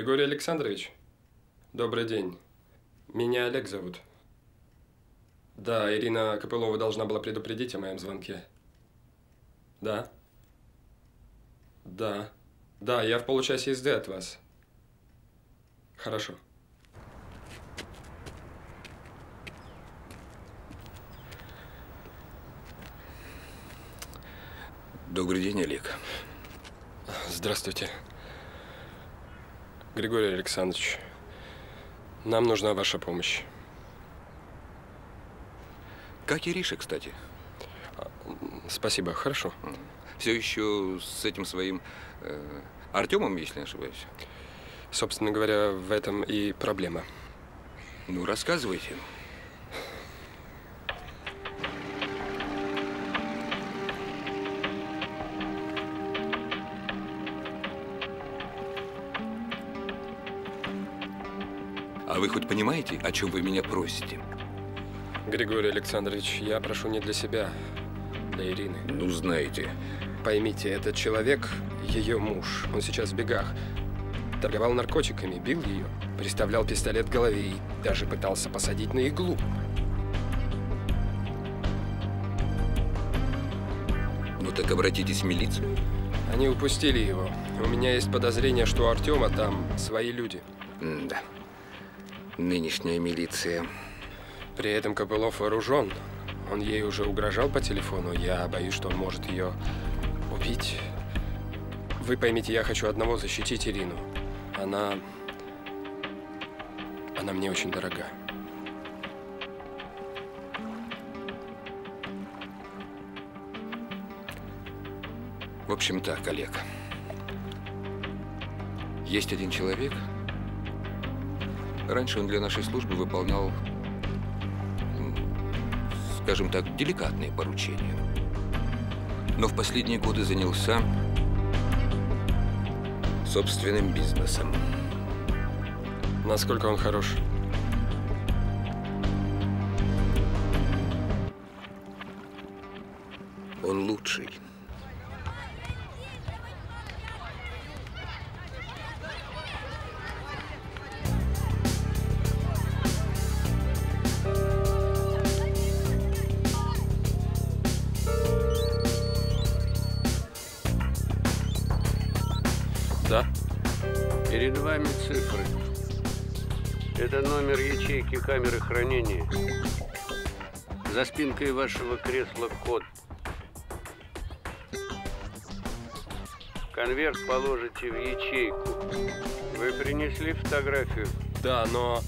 Григорий Александрович, добрый день. Меня Олег зовут. Да, Ирина Копылова должна была предупредить о моем звонке. Да. Да. Да, я в получасе езды от вас. Хорошо. Добрый день, Олег. Здравствуйте. Григорий Александрович, нам нужна ваша помощь. Как Ириша, кстати? Спасибо, хорошо. Все еще с этим своим э, Артемом, если не ошибаюсь? Собственно говоря, в этом и проблема. Ну, рассказывайте. Вы хоть понимаете, о чем вы меня просите? Григорий Александрович, я прошу не для себя, для Ирины. Ну, знаете. Поймите, этот человек – ее муж. Он сейчас в бегах. Торговал наркотиками, бил ее, приставлял пистолет к голове и даже пытался посадить на иглу. Ну так обратитесь в милицию. Они упустили его. У меня есть подозрение, что у Артема там свои люди. М да. Нынешняя милиция. При этом Копылов вооружен. Он ей уже угрожал по телефону. Я боюсь, что он может ее убить. Вы поймите, я хочу одного защитить Ирину. Она... Она мне очень дорога. В общем так, Олег. Есть один человек. Раньше он для нашей службы выполнял, скажем так, деликатные поручения. Но в последние годы занялся собственным бизнесом. Насколько он хорош? Он лучший. Камеры хранения. За спинкой вашего кресла код. Конверт положите в ячейку. Вы принесли фотографию? Да, но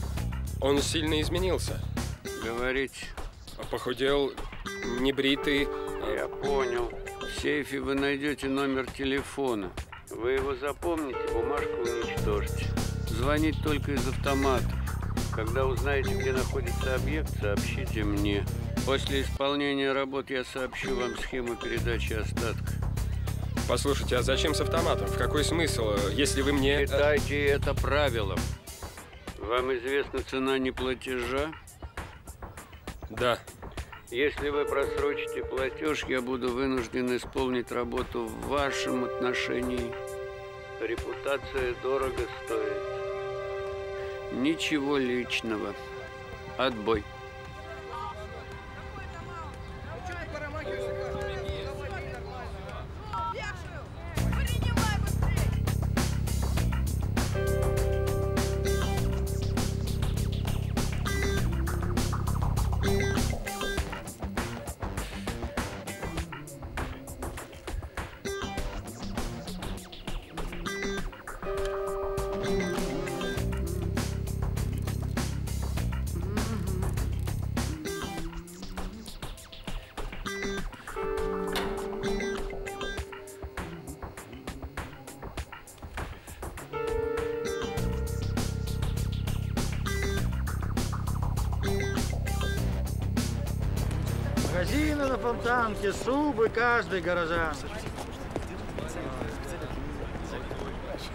он сильно изменился. Говорить. Похудел, небритый. Я понял. В сейфе вы найдете номер телефона. Вы его запомните, бумажку уничтожьте. Звонить только из автомата. Когда узнаете, где находится объект, сообщите мне. После исполнения работ я сообщу вам схему передачи остатка. Послушайте, а зачем с автоматом? В какой смысл, если вы мне... Считайте это правилом. Вам известна цена неплатежа? Да. Если вы просрочите платеж, я буду вынужден исполнить работу в вашем отношении. Репутация дорого стоит. Ничего личного. Отбой. Магазины на Фонтанке, субы каждый горожан.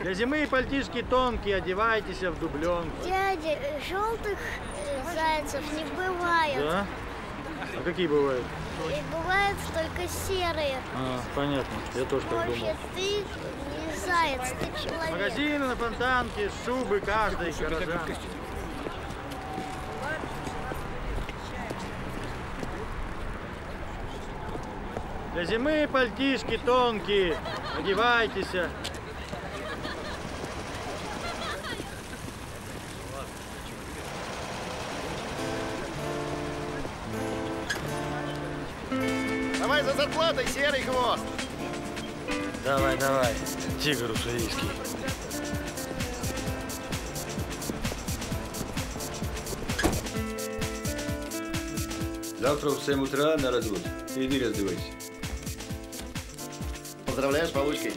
Для зимы пальтишки тонкие, одевайтесь в дубленку. Дядя, желтых э, зайцев не бывает. Да? А какие бывают? И бывают только серые. А, понятно. Я тоже так думал. Вообще ты не заяц, ты человек. Магазины на фонтанке, шубы каждой горожан. Для зимы пальтишки тонкие, одевайтесь. Давай за зарплатой, серый хвост. Давай, давай, тигр уссурийский. Завтра в 7 утра на развод. Иди раздевайся. Поздравляю с получкой.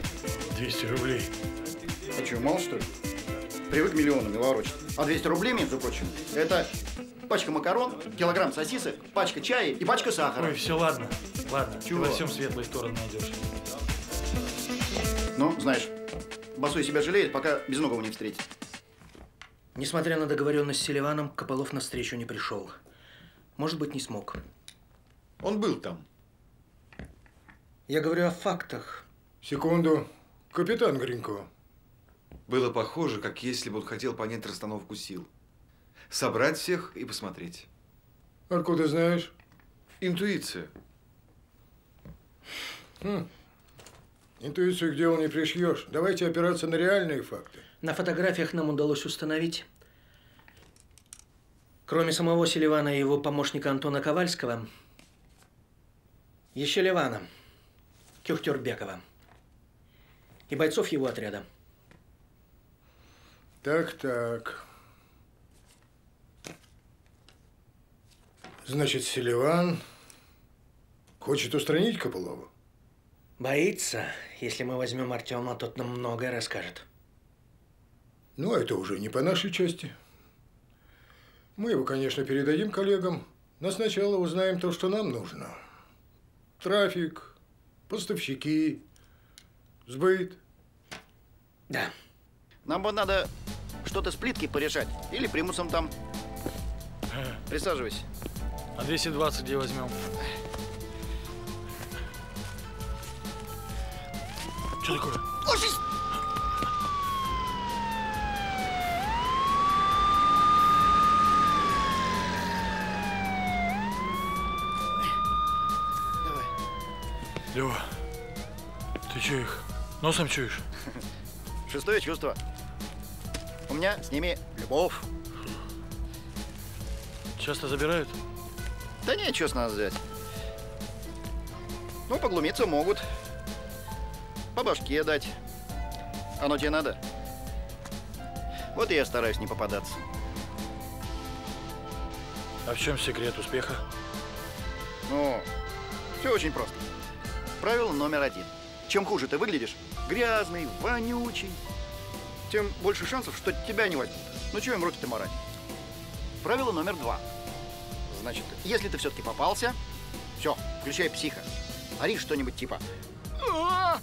200 рублей. А что, мало что ли? Привык миллионами ворочать. А 200 рублей, между прочим, это пачка макарон, килограмм сосисок, пачка чая и пачка сахара. Ой, все, ладно, ладно. Чего? Ты во всем светлые стороны найдешь. Ну, знаешь, Басой себя жалеет, пока без нового не встретит. Несмотря на договоренность с Селиваном, Копылов на встречу не пришел. Может быть, не смог. Он был там. Я говорю о фактах. Секунду. Капитан Гринько. Было похоже, как если бы он хотел понять расстановку сил. Собрать всех и посмотреть. Откуда знаешь? Интуиция. Хм. Интуицию к делу не пришьешь. Давайте опираться на реальные факты. На фотографиях нам удалось установить, кроме самого Селивана и его помощника Антона Ковальского, еще Ливана, Кюхтюрбекова и бойцов его отряда. Так, так. Значит, Селиван хочет устранить Копылова? Боится, если мы возьмем Артема, тот нам многое расскажет. Ну, а это уже не по нашей части. Мы его, конечно, передадим коллегам, но сначала узнаем то, что нам нужно. Трафик, поставщики, сбыт. Да. Нам бы надо что-то с плиткой порешать. Или примусом там. Присаживайся. А 220 где возьмем? Что такое? Давай. Лева, ты че их носом чуешь? Шестое чувство. У меня с ними любовь. Часто забирают? Да нет, что с нас взять. Ну, поглумиться могут. По башке дать. Оно тебе надо? Вот и я стараюсь не попадаться. А в чем секрет успеха? Ну, все очень просто. Правило номер один. Чем хуже ты выглядишь, грязный, вонючий, тем больше шансов, что тебя не возьмут. Ну, чего им руки-то морать? Правило номер два. Значит, если ты все-таки попался, все, включай психа. Ори что-нибудь типа «А,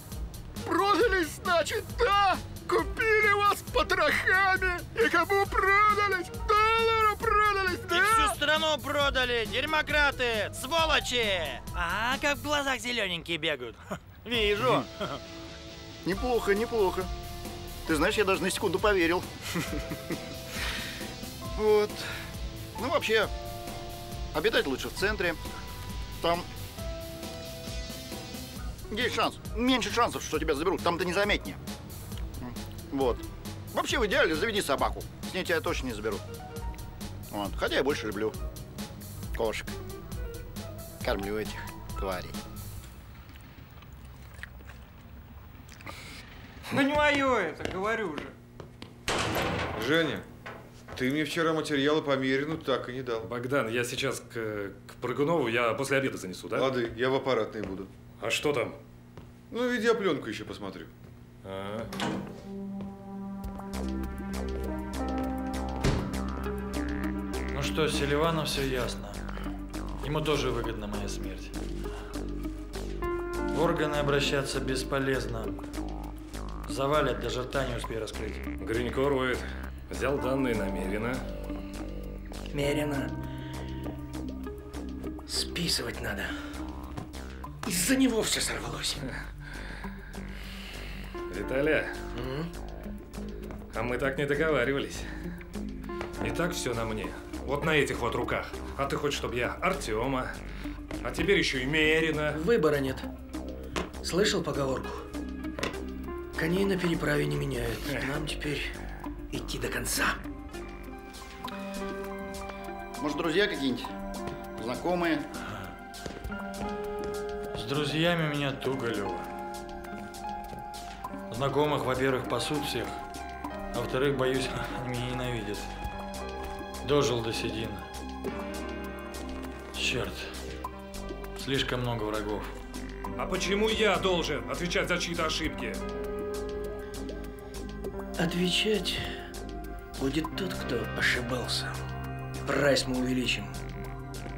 Продались, значит, да? Купили вас потрохами! И кому продались? Доллару продались, да? Всю страну продали, дерьмократы, сволочи! А, как в глазах зелененькие бегают. Вижу. Неплохо, неплохо. Ты знаешь, я даже на секунду поверил. Вот. Ну, вообще, обитать лучше в центре. Там есть шанс. Меньше шансов, что тебя заберут. Там-то незаметнее. Вот. Вообще, в идеале заведи собаку. С ней тебя точно не заберут. Вот. Хотя я больше люблю кошек. Кормлю этих тварей. Да не мое это, говорю же. Женя, ты мне вчера материалы по Мерину так и не дал. Богдан, я сейчас к, к Прыгунову, я после обеда занесу, да? Лады, я в аппаратной буду. А что там? Ну, видеопленку еще посмотрю. А, Ну что, с Селиваном все ясно. Ему тоже выгодна моя смерть. В органы обращаться бесполезно. Завалят, даже рта не успею раскрыть. Гринько роет. Взял данные намеренно. Мерено. Списывать надо. Из-за него все сорвалось. Виталя, а мы так не договаривались. Не так все на мне. Вот на этих вот руках. А ты хочешь, чтобы я Артема, а теперь еще и Мерина. Выбора нет. Слышал поговорку? Коней на переправе не меняют. Нам теперь идти до конца. Может, друзья какие-нибудь? Знакомые? С друзьями у меня туго, Лёва. Знакомых, во-первых, пасут всех, а во-вторых, боюсь, они меня ненавидят. Дожил до седин. Черт, слишком много врагов. А почему я должен отвечать за чьи-то ошибки? Отвечать будет тот, кто ошибался. Прайс мы увеличим.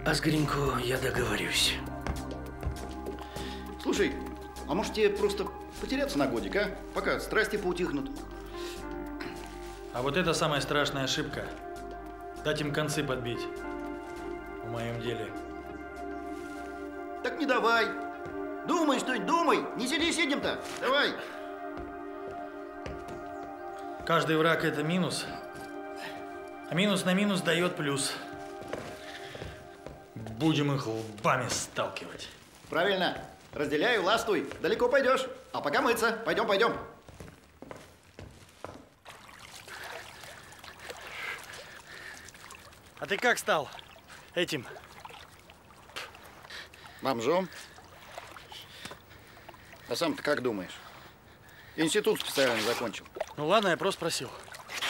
А с Гринько я договорюсь. Слушай, а может тебе просто потеряться на годик, а? Пока страсти поутихнут. А вот это самая страшная ошибка. Дать им концы подбить. В моем деле. Так не давай. Думай, что думай. Не сиди сидим-то. Давай. Каждый враг это минус. А минус на минус дает плюс. Будем их лбами сталкивать. Правильно. Разделяй, властвуй. Далеко пойдешь. А пока мыться. Пойдем, пойдем. А ты как стал этим? Бомжом? А сам ты как думаешь? Институт специально закончил. Ну ладно, я просто спросил.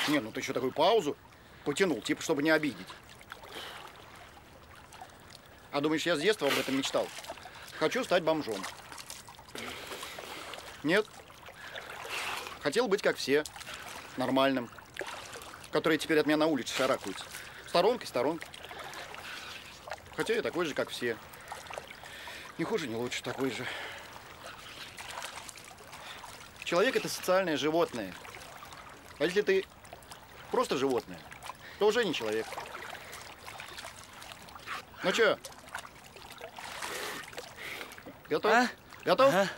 Не, ну ты еще такую паузу потянул, типа, чтобы не обидеть. А думаешь, я с детства об этом мечтал? Хочу стать бомжом. Нет. Хотел быть как все. Нормальным. Которые теперь от меня на улице шарахаются. Сторонкой, сторонкой. Хотя я такой же, как все. Не хуже, не лучше, такой же. Человек – это социальное животное. А если ты просто животное, то уже не человек. Ну что? Готов? А? Готов? Ага.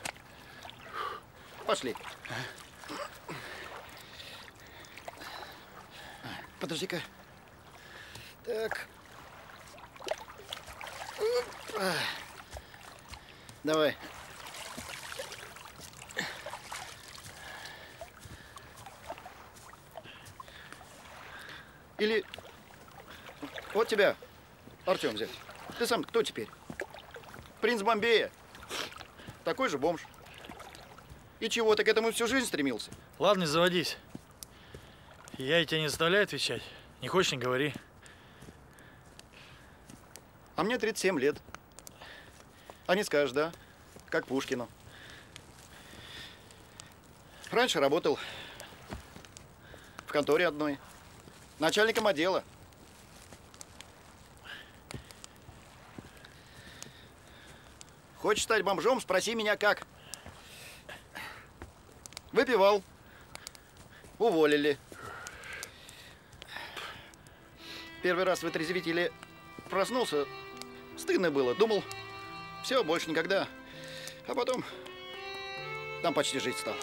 Пошли. Подожди-ка. Так. Давай. Или вот тебя, Артем, взять. Ты сам кто теперь? Принц Бомбея. Такой же бомж. И чего, ты к этому всю жизнь стремился? Ладно, не заводись. Я и тебя не заставляю отвечать. Не хочешь, не говори. А мне 37 лет. А не скажешь, да? Как Пушкину. Раньше работал в конторе одной. Начальником отдела. Хочешь стать бомжом? Спроси меня как. Выпивал. Уволили. Первый раз в отрезвителе проснулся. Стыдно было. Думал, все, больше никогда. А потом там почти жить стал.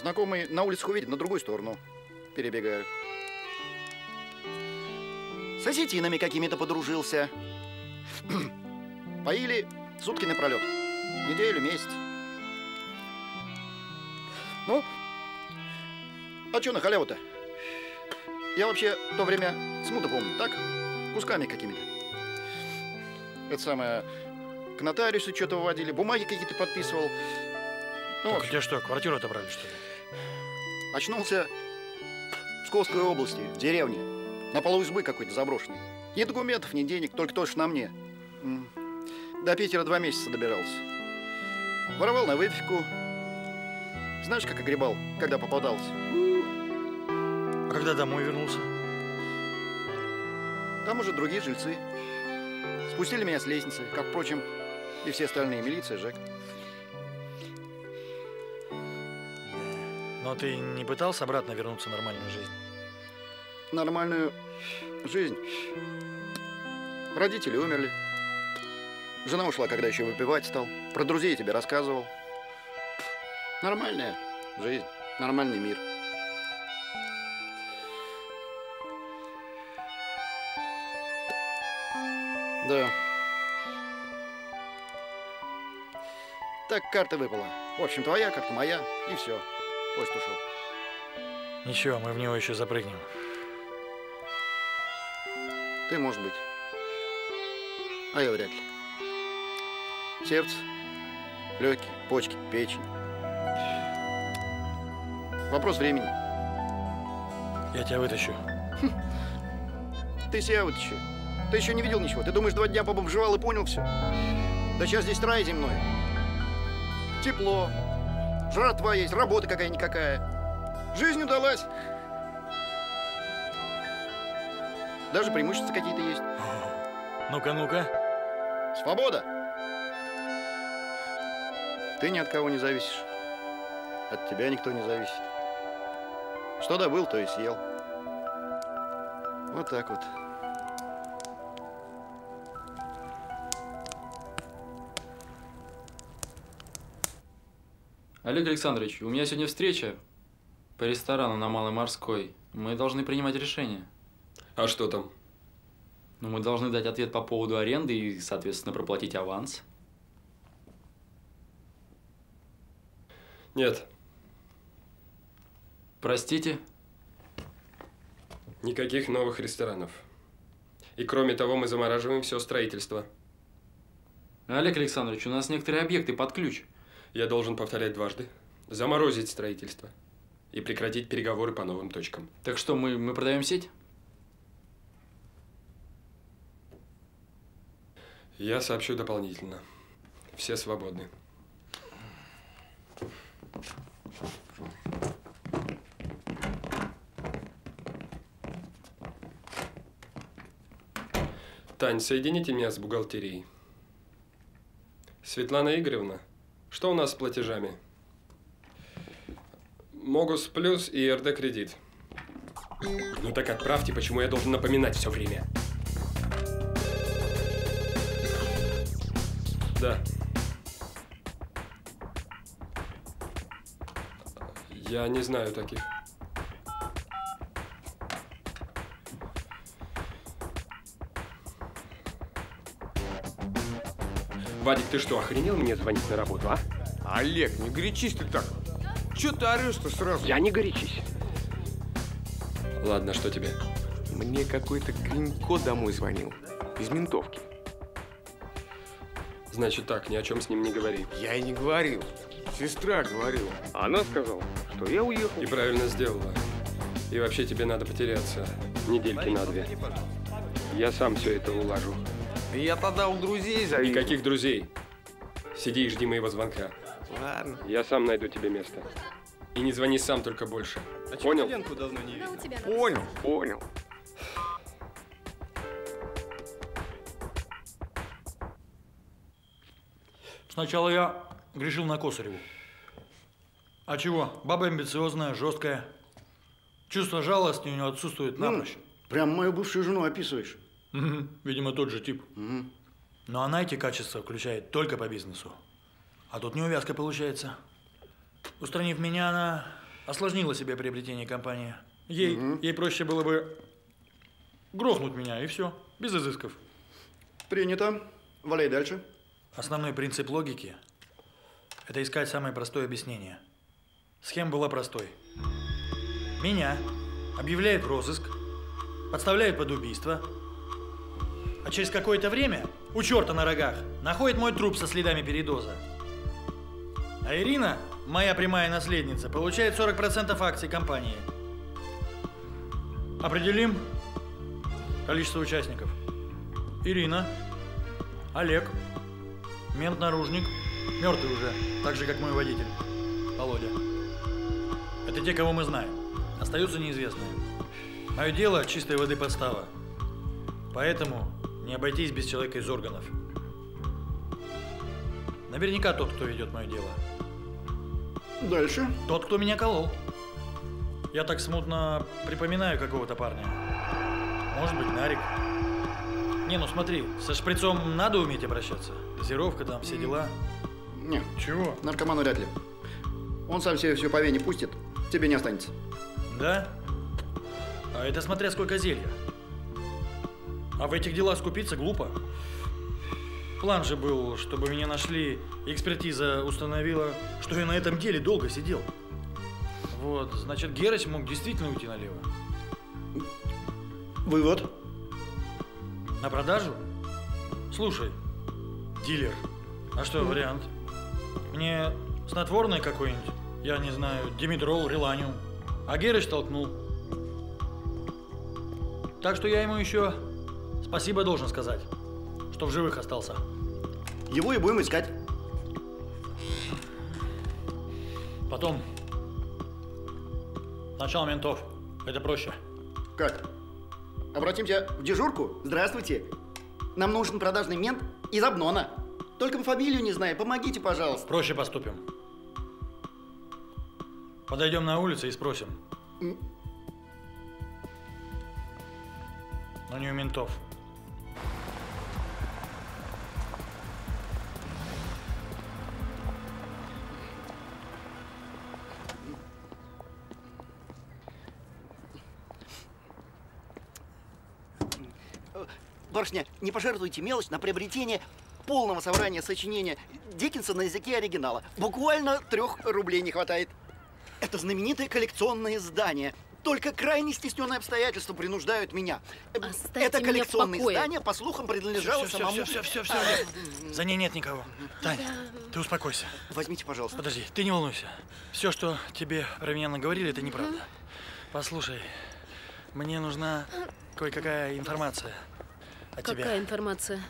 Знакомые на улицах увидят, на другую сторону перебегают. С осетинами какими-то подружился. Поили сутки напролет. Неделю, месяц. Ну, а что на халяву-то? Я вообще в то время смутно помню, так? Кусками какими-то. Это самое, к нотариусу что-то выводили, бумаги какие-то подписывал. Ну, Так у тебя что, квартиру отобрали, что ли? Очнулся Псковской области, в деревне. На полу избы какой-то заброшенной. Ни документов, ни денег, только точно на мне. До Питера два месяца добирался. Воровал на выпивку. Знаешь, как огребал, когда попадался? А когда домой вернулся? Там уже другие жильцы. Спустили меня с лестницы, как, впрочем, и все остальные. Милиция, Жек. Но ты не пытался обратно вернуться в нормальную жизнь? Нормальную жизнь. Родители умерли. Жена ушла, когда еще выпивать стал. Про друзей тебе рассказывал. Нормальная жизнь, нормальный мир. Да. Так карта выпала. В общем, твоя карта, моя, и все. Поезд ушел. Ничего, мы в него еще запрыгнем. Ты, может быть. А я вряд ли. Сердце, легкие, почки, печень. Вопрос времени. Я тебя вытащу. Ты себя вытащи. Ты еще не видел ничего. Ты думаешь, два дня побомжевал и понял все? Да сейчас здесь рай земной. Тепло. Жратва есть, работа какая-никакая. Жизнь удалась. Даже преимущества какие-то есть. Ну-ка, ну-ка. Свобода. Ты ни от кого не зависишь. От тебя никто не зависит. Что добыл, то и съел. Вот так вот. Олег Александрович, у меня сегодня встреча по ресторану на Малой Морской. Мы должны принимать решение. А что там? Ну, мы должны дать ответ по поводу аренды и, соответственно, проплатить аванс. Нет. Простите? Никаких новых ресторанов. И кроме того, мы замораживаем все строительство. Олег Александрович, у нас некоторые объекты под ключ. Я должен повторять дважды. Заморозить строительство. И прекратить переговоры по новым точкам. Так что, мы, мы продаем сеть? Я сообщу дополнительно. Все свободны. Тань, соедините меня с бухгалтерией. Светлана Игоревна, что у нас с платежами? Могус плюс и РД кредит. Ну так отправьте, почему я должен напоминать все время? Да. Я не знаю таких. Вадик, ты что, охренел мне звонить на работу, а? Олег, не горячись ты так. Че ты орешь-то сразу? Я не горячись. Ладно, что тебе? Мне какой-то Гринько домой звонил. Из ментовки. Значит так, ни о чем с ним не говори. Я и не говорил. Сестра говорила. Она сказала, что я уехал. И правильно сделала. И вообще тебе надо потеряться недельки на две. Я сам все это улажу. Я тогда у друзей завис. Никаких друзей. Сиди и жди моего звонка. Ладно. Я сам найду тебе место. И не звони сам, только больше. Понял? Ленку давно не видел. Понял, понял. Сначала я грешил на Косареву. А чего? Баба амбициозная, жесткая. Чувство жалости у нее отсутствует напрочь. Прям мою бывшую жену описываешь. Мгм. Видимо, тот же тип. Но она эти качества включает только по бизнесу. А тут неувязка получается. Устранив меня, она осложнила себе приобретение компании. Ей, ей проще было бы грохнуть меня, и все, без изысков. Принято. Валяй дальше. Основной принцип логики – это искать самое простое объяснение. Схема была простой. Меня объявляют в розыск, подставляют под убийство, а через какое-то время у черта на рогах находит мой труп со следами передоза. А Ирина, моя прямая наследница, получает 40% акций компании. Определим количество участников. Ирина, Олег, мент-наружник, мертвый уже, так же, как мой водитель, Володя. Это те, кого мы знаем. Остаются неизвестные. Мое дело – чистой воды подстава. Поэтому не обойтись без человека из органов. Наверняка тот, кто ведет мое дело. Дальше. Тот, кто меня колол. Я так смутно припоминаю какого-то парня. Может быть, Нарик. Не, ну смотри, со шприцом надо уметь обращаться. Газировка там, все дела. Не. Чего? Наркоману вряд ли. Он сам себе все по вене пустит, тебе не останется. Да? А это смотря сколько зелья. А в этих делах скупиться глупо. План же был, чтобы меня нашли, экспертиза установила, что я на этом деле долго сидел. Вот, значит, Герыч мог действительно уйти налево. Вывод? На продажу? Слушай, дилер, а что вариант? Мне снотворное какое-нибудь, я не знаю, димедрол, реланиум. А Герыч толкнул. Так что я ему еще спасибо должен сказать, что в живых остался. Его и будем искать. Потом. Сначала ментов. Это проще. Как? Обратимся в дежурку? Здравствуйте. Нам нужен продажный мент из Обнона. Только фамилию не знаю. Помогите, пожалуйста. Проще поступим. Подойдем на улицу и спросим. Но не у ментов. Барышня, не пожертвуйте мелочь на приобретение полного собрания сочинения Диккенса на языке оригинала. Буквально трех рублей не хватает. Это знаменитое коллекционное издание. Только крайне стесненные обстоятельства принуждают меня. Оставьте Это меня коллекционное покое. издание, по слухам, принадлежало Всё, всё, самому... всё, всё, всё, всё, За ней нет никого. Тань, ты успокойся. Возьмите, пожалуйста. Подожди, ты не волнуйся. Все, что тебе про меня наговорили, это неправда. Послушай, мне нужна кое-какая информация тебе. Какая информация?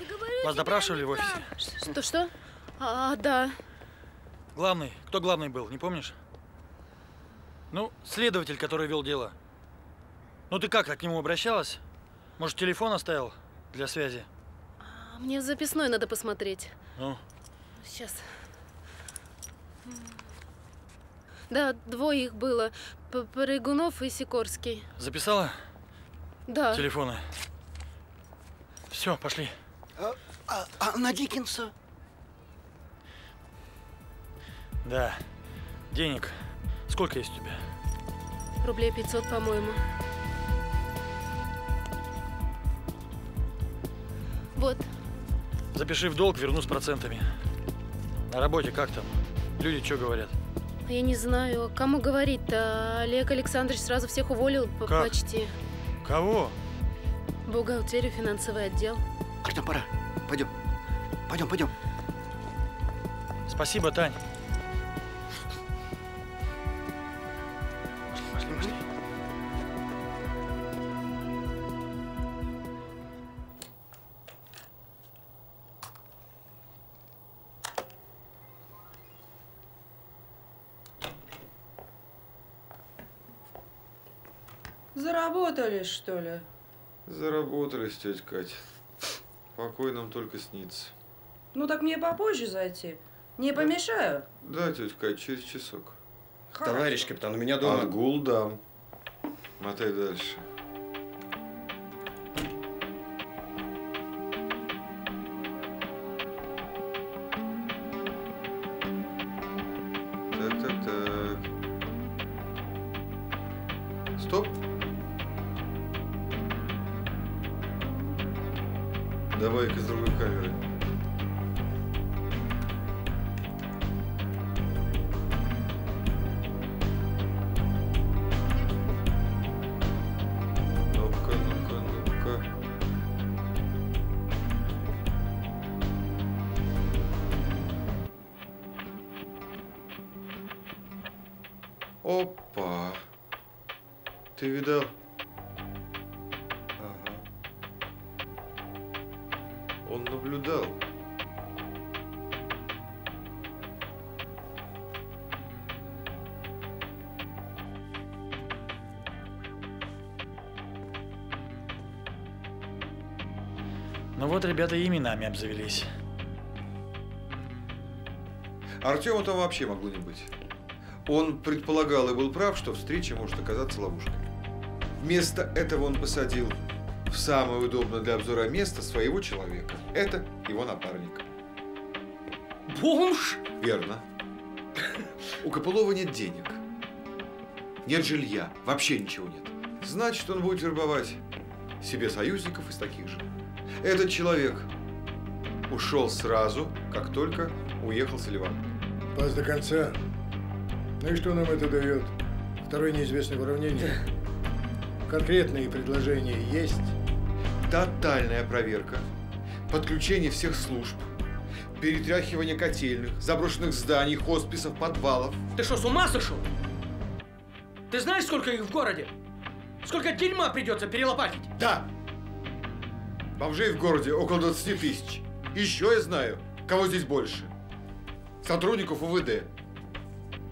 Вас допрашивали в офисе? Что-что? А, да. Главный. Кто главный был, не помнишь? Ну, следователь, который вел дело. Ну ты как, к нему обращалась? Может, телефон оставил для связи? А Мне в записной надо посмотреть. Ну, Сейчас. Да, двое их было. П- Прыгунов и Сикорский. записала Да. телефоны? Все, пошли. А, а- а на Диккенса? Да. Денег. Сколько есть у тебя? Рублей 500, по-моему. Вот. Запиши в долг, верну с процентами. На работе как там? Люди что говорят? Я не знаю, кому говорить-то. Олег Александрович сразу всех уволил Как? почти. Кого? Бухгалтерию, финансовый отдел. Артем, пора. Пойдем. Пойдем, пойдем. Спасибо, Тань. Заработались, что ли? Заработались, тетя Катя. Покой нам только снится. Ну так мне попозже зайти. Не помешаю? Да, тетя Катя, через часок. Товарищ капитан, у меня дома... Отгул дам. Мотай дальше. Ребята и именами обзавелись. Артема там вообще могло не быть. Он предполагал и был прав, что встреча может оказаться ловушкой. Вместо этого он посадил в самое удобное для обзора место своего человека. Это его напарник. Бомж? Верно. У Копылова нет денег. Нет жилья. Вообще ничего нет. Значит, он будет вербовать себе союзников из таких же. Этот человек ушел сразу, как только уехал Селиван. Пас до конца. Ну и что нам это дает? Второе неизвестное уравнение. Конкретные предложения есть? Тотальная проверка, подключение всех служб, перетряхивание котельных, заброшенных зданий, хосписов, подвалов. Ты что, с ума сошел? Ты знаешь, сколько их в городе? Сколько дерьма придется перелопатить? Да! Бомжей в городе около 20 тысяч. Еще я знаю, кого здесь больше. Сотрудников УВД.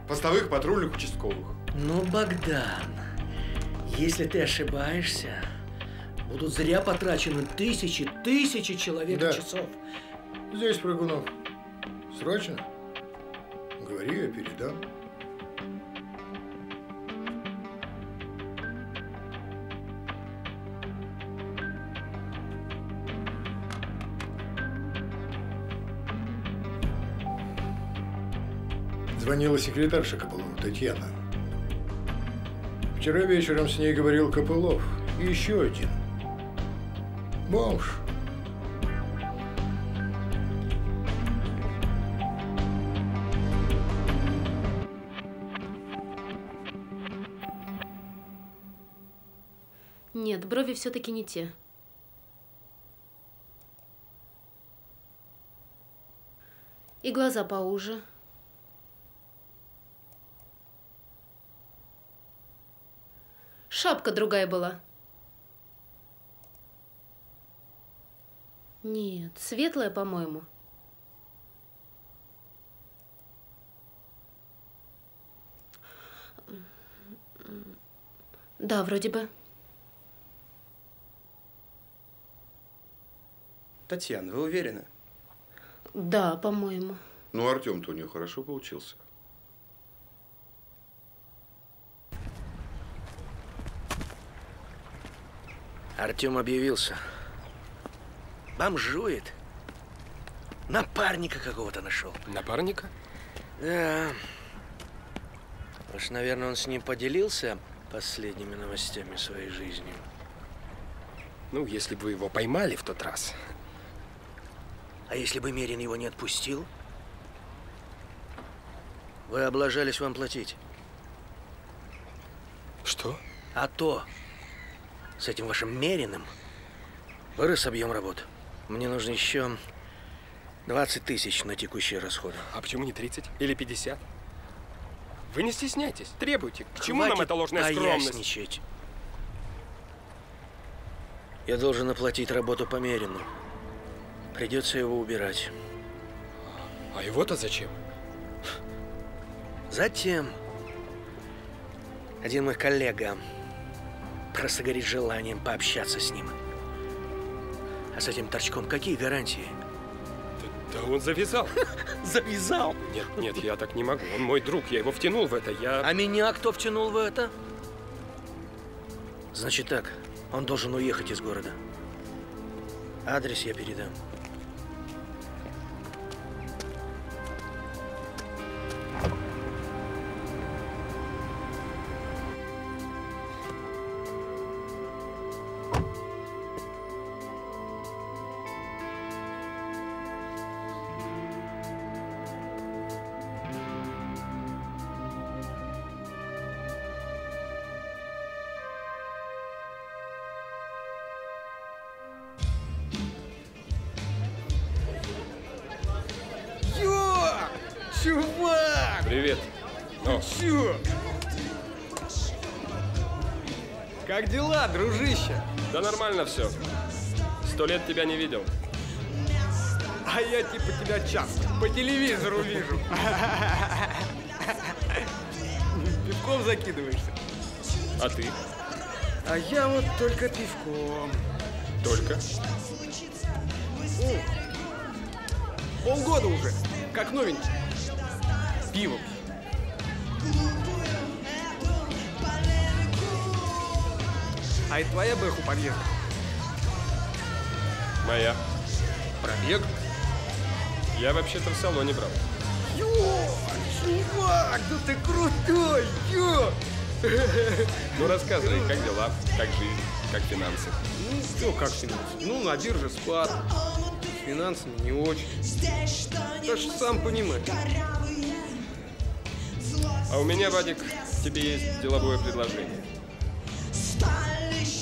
Постовых патрульных участковых. Ну, Богдан, если ты ошибаешься, будут зря потрачены тысячи, тысячи человек Да. часов. Здесь Прыгунов. Срочно? Говори, я передам. Звонила секретарша Копылова, Татьяна. Вчера вечером с ней говорил Копылов. И еще один. Бомж. Нет, брови все-таки не те. И глаза поуже. Шапка другая была. Нет, светлая, по-моему. Да, вроде бы. Татьяна, вы уверены? Да, по-моему. Ну, Артем-то у нее хорошо получился. Артем объявился. Бомжует. Напарника какого-то нашел. Напарника? Да. Уж, наверное, он с ним поделился последними новостями своей жизни. Ну, если бы его поймали в тот раз. А если бы Мерин его не отпустил? Вы облажались вам платить. Что? А то, с этим вашим Мериным вырос объем работ. Мне нужно еще 20 тысяч на текущие расходы. А почему не 30 или 50? Вы не стесняйтесь, требуйте. К чему нам Хватит эта ложная скромность? поясничать. Я должен оплатить работу по Мерину. Придется его убирать. А его-то зачем? Затем один мой коллега просто горит желанием пообщаться с ним. А с этим торчком какие гарантии? Да он завязал. Завязал? Нет, нет, я так не могу. Он мой друг, я его втянул в это. Я... А меня кто втянул в это? Значит так, он должен уехать из города. Адрес я передам. Дела, дружище? да нормально все. Сто лет тебя не видел. А я типа тебя часто по телевизору вижу. Пивком закидываешься? А ты? А я вот только пивком. Только? М. Полгода уже, как новенький. Пивом. А это твоя бэху подъезд? Моя. Пробег? Я вообще-то в салоне брал. Ё! Чувак, да ты крутой! Ё! Ну рассказывай, как дела, как жизнь, как финансы. Ну, что, как финансы? Ну, на бирже спад. С финансами не очень. Ж сам понимаешь. А у меня, Вадик, тебе есть деловое предложение.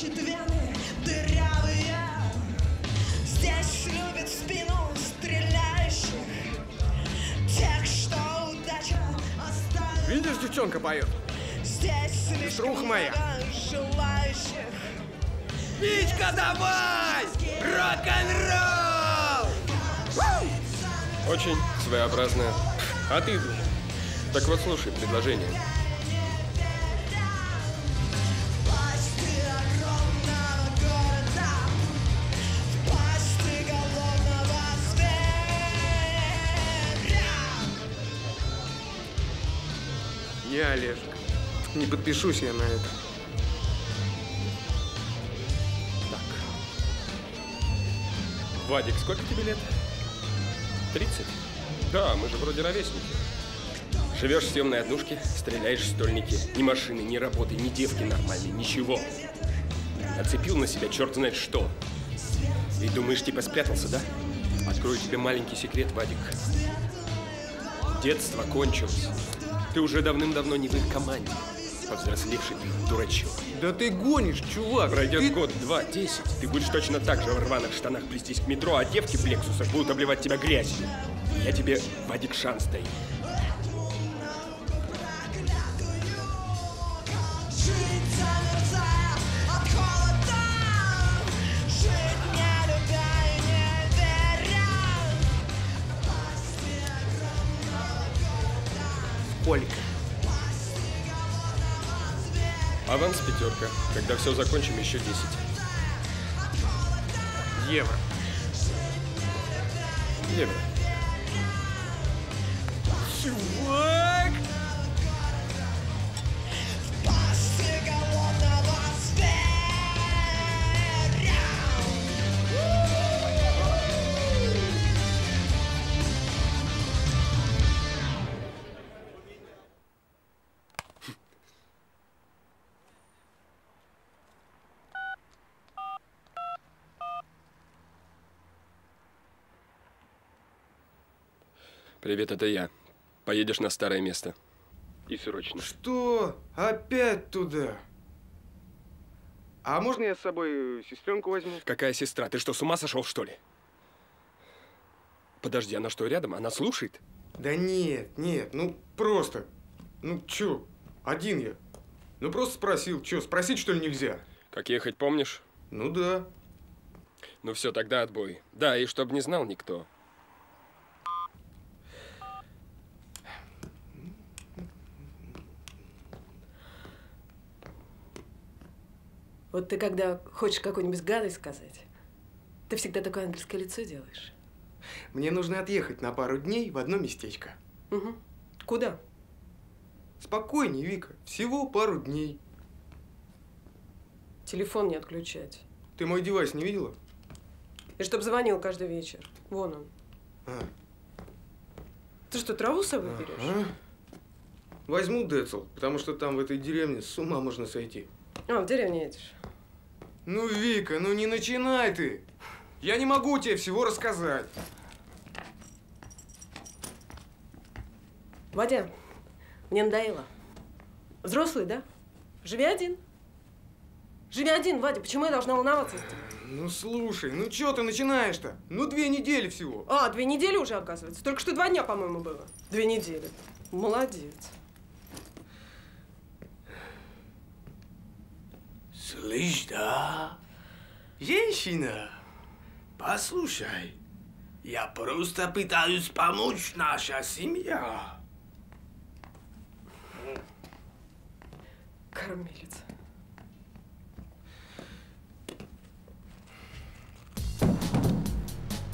Ищет вены дырявые Здесь любят в спину стреляющих Тех, что удача оставила Видишь, девчонка поет? Здесь слишком Друг моя. желающих Вичка, давай! Рок-н-ролл! Очень своеобразно. А ты думал? Так вот, слушай предложение. Олежка. Не подпишусь я на это. Вадик, сколько тебе лет? 30? Да, мы же вроде ровесники. Живешь в съемной однушке, стреляешь в стольники. Ни машины, ни работы, ни девки нормальной, ничего. Оцепил на себя черт знает что. И думаешь, типа спрятался, да? Открою тебе маленький секрет, Вадик. Детство кончилось. Ты уже давным-давно не в их команде. Повзрослевший дурачок. Да ты гонишь, чувак. Пройдет Ты- год, два, десять. Ты будешь точно так же в рваных штанах плестись к метро, а девки в лексусах будут обливать тебя грязью. Я тебе, Вадик, шанс даю. Пятерка. Когда все закончим, еще 10. Евро. Евро. Привет, это я. Поедешь на старое место. И срочно. Что? Опять туда? А можно я с собой сестренку возьму? Какая сестра? Ты что, с ума сошел, что ли? Подожди, она что, рядом? Она слушает? Да нет, нет, ну просто. Ну чё, один я. Ну просто спросил, чё, спросить что ли нельзя? Как ехать, помнишь? Ну да. Ну все, тогда отбой. Да, и чтоб не знал никто. Вот ты когда хочешь какую-нибудь гадость сказать, ты всегда такое ангельское лицо делаешь. Мне нужно отъехать на пару дней в одно местечко. Угу. Куда? Спокойней, Вика. Всего пару дней. Телефон не отключать. Ты мой девайс не видела? И чтоб звонил каждый вечер. Вон он. А. Ты что, траву с собой берешь? Ага. Возьму Децл, потому что там в этой деревне с ума можно сойти. А, в деревне едешь. Ну, Вика, ну не начинай ты. Я не могу тебе всего рассказать. Вадя, мне надоело. Взрослый, да? Живи один. Живи один, Вадя. Почему я должна волноваться? Ну, слушай, ну что ты начинаешь-то? Ну, две недели всего. А, две недели уже, оказывается. Только что два дня, по-моему, было. Две недели. Молодец. Слышь, да? Женщина, послушай, я просто пытаюсь помочь наша семья. Кормилец.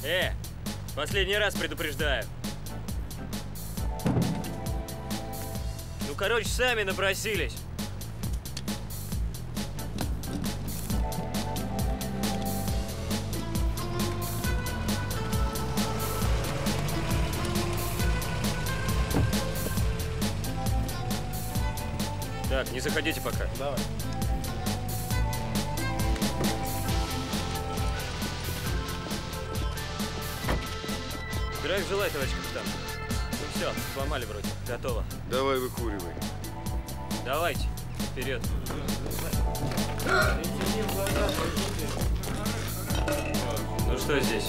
Э, последний раз предупреждаю. Ну, короче, сами напросились. Так, не заходите пока. Давай. Здравия желаю, товарищ капитан. Ну все, сломали вроде. Готово. Давай выкуривай. Давайте, вперед. Ну что здесь?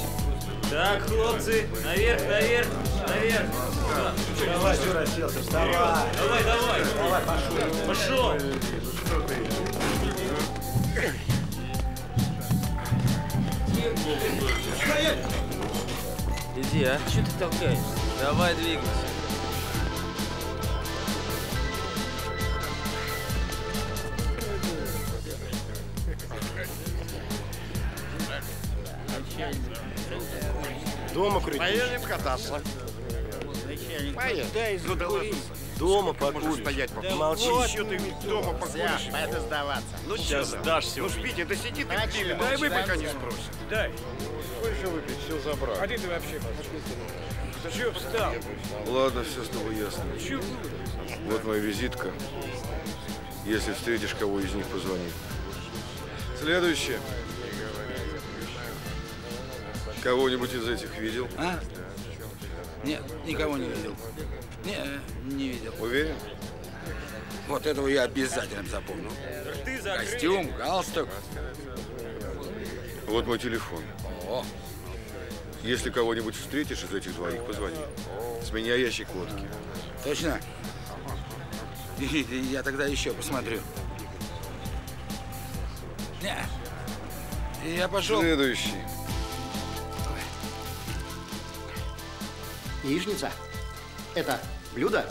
Так, хлопцы, наверх, наверх, наверх. Давай, что расселся, вставай. Давай, давай. Давай, пошел. Пошел. Иди, а? Что ты толкаешься? Давай двигайся. Дома курить. Поедем кататься. Поедем. Дай Ну да ладно. Дома покуришь. стоять, Да молчи. Вот еще ты дома покуришь. Нельзя, это сдаваться. Ну Сейчас сдашься Ну спите, да сиди ты Так в что, Дай вы пока не спросим. Дай. Больше выпить, все забрал. Один ты вообще чё встал? Ладно, все с тобой ясно. Чё? Вот моя визитка. Если встретишь кого из них, позвони. Следующее. Кого-нибудь из этих видел? А? Нет, никого не видел. Не, не видел. Уверен? Вот этого я обязательно запомню. Костюм, галстук. Вот мой телефон. О, Если кого-нибудь встретишь из этих двоих, позвони. С меня ящик водки. точно? Я тогда еще посмотрю. Не. Я пошел. Следующий. Яичница – это блюдо,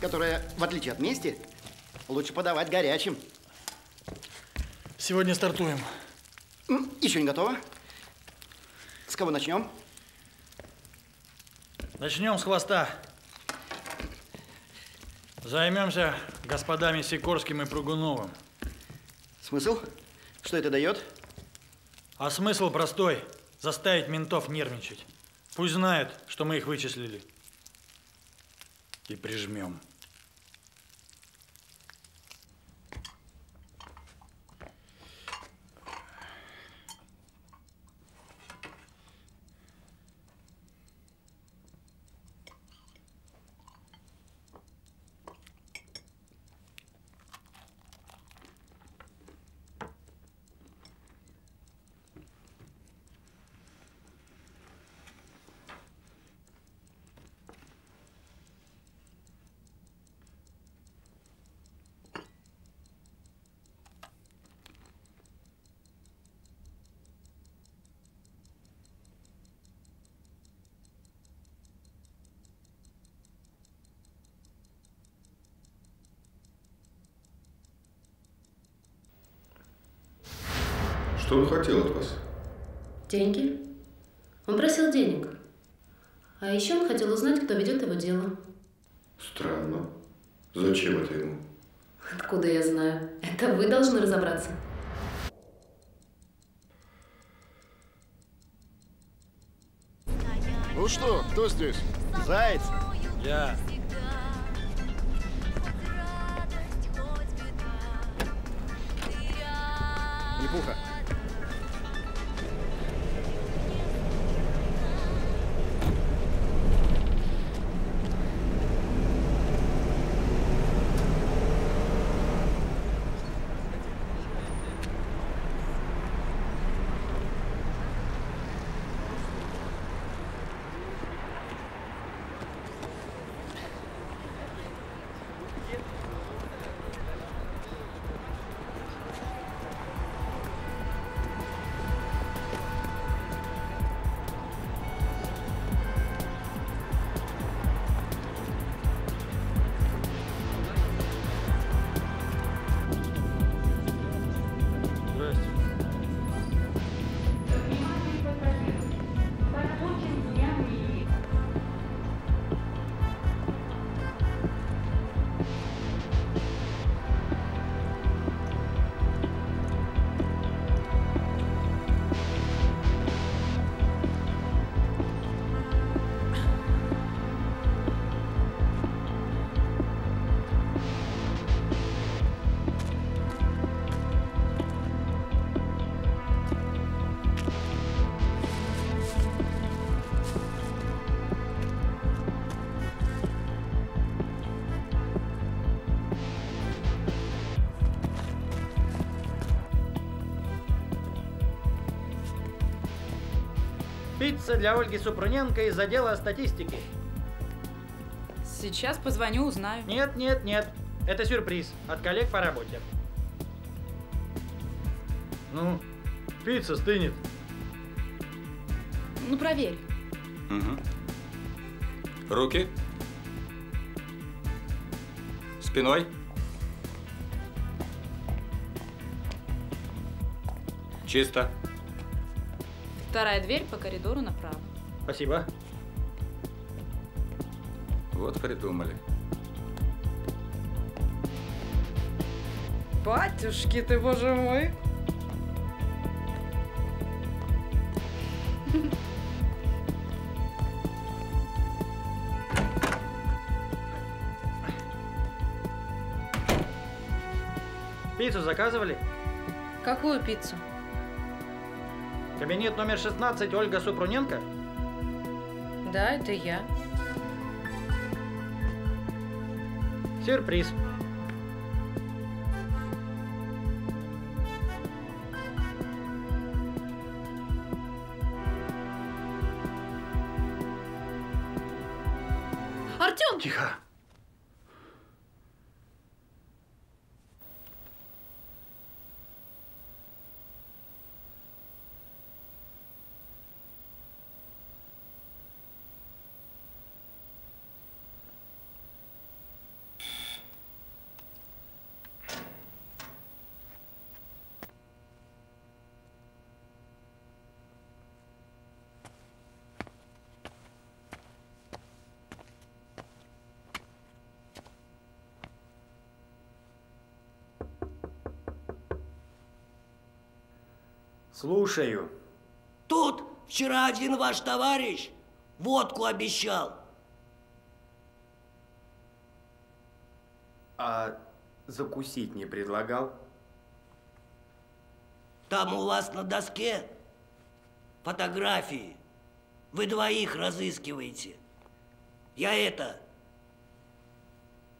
которое, в отличие от мести, лучше подавать горячим. Сегодня стартуем. Еще не готово? С кого начнем? Начнем с хвоста. Займемся господами Сикорским и Пругуновым. Смысл? Что это дает? А смысл простой. Заставить ментов нервничать. Пусть знают, что мы их вычислили. И прижмем. Что он хотел от вас? Деньги? Он просил денег. А еще он хотел узнать, кто ведет его дело. Странно. Зачем это ему? Откуда я знаю? Это вы должны разобраться. Ну что, кто здесь? Заяц. Я. Непуха. Пицца для Ольги Супруненко из отдела статистики. Сейчас позвоню, узнаю. Нет, нет, нет. Это сюрприз от коллег по работе. Ну, пицца стынет. Ну, проверь. Угу. Руки. Спиной. Чисто. Вторая дверь по коридору направо. Спасибо. Вот придумали. Батюшки ты, боже мой. Пиццу заказывали? Какую пиццу? Кабинет номер 16, Ольга Супруненко? Да, это я. Сюрприз. Слушаю. Тут вчера один ваш товарищ водку обещал. А закусить не предлагал? Там у вас на доске фотографии. Вы двоих разыскиваете. Я это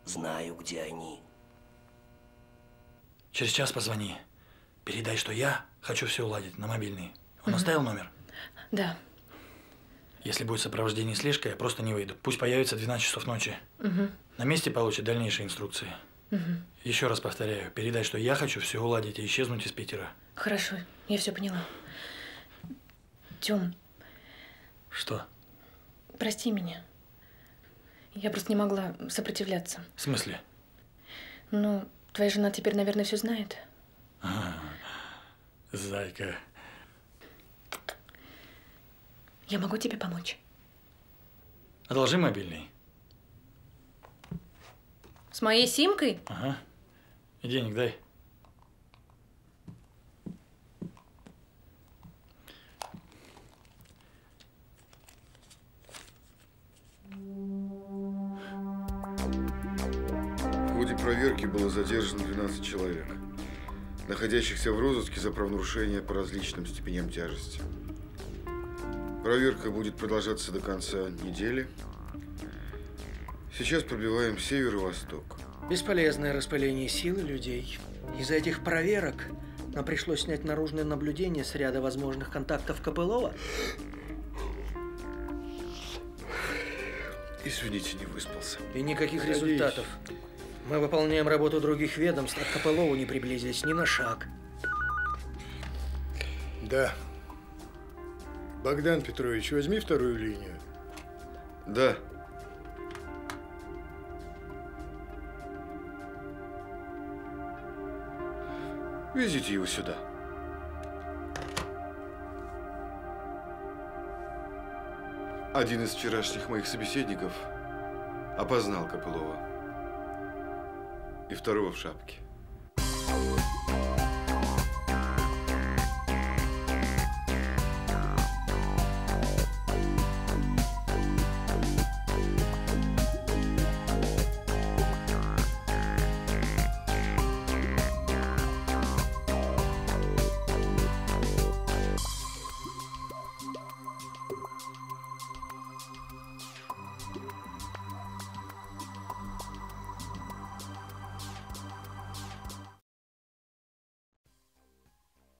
знаю, где они. Через час позвони. Передай, что я хочу все уладить на мобильный. Он оставил номер? Да. Если будет сопровождение слежка, я просто не выйду. Пусть появится в 12 часов ночи. Угу. На месте получит дальнейшие инструкции. Угу. Еще раз повторяю, передай, что я хочу все уладить и исчезнуть из Питера. Хорошо, я все поняла. Тем, Что? прости меня. Я просто не могла сопротивляться. В смысле? Ну, твоя жена теперь, наверное, все знает. А, зайка. Я могу тебе помочь. Одолжи мобильный. С моей симкой? Ага. И денег дай. В ходе проверки было задержано 12 человек, находящихся в розыске за правонарушения по различным степеням тяжести. Проверка будет продолжаться до конца недели. Сейчас пробиваем север и восток. Бесполезное распыление сил и людей. Из-за этих проверок нам пришлось снять наружное наблюдение с ряда возможных контактов Копылова. Извините, не выспался. И никаких Садись. результатов. Мы выполняем работу других ведомств, а к Копылову не приблизились ни на шаг. Да. Богдан Петрович, возьми вторую линию. Да. Везите его сюда. Один из вчерашних моих собеседников опознал Копылова и второго в шапке.